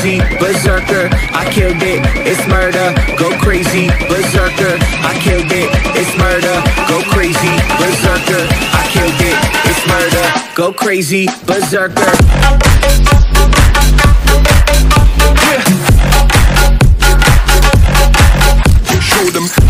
Crazy, berserker. I killed it, it's murder, go crazy, berserker. I killed it, it's murder, go crazy, berserker. I killed it, it's murder, go crazy, berserker. Show them.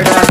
It's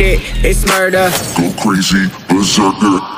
it, it's murder. Go crazy, berserker.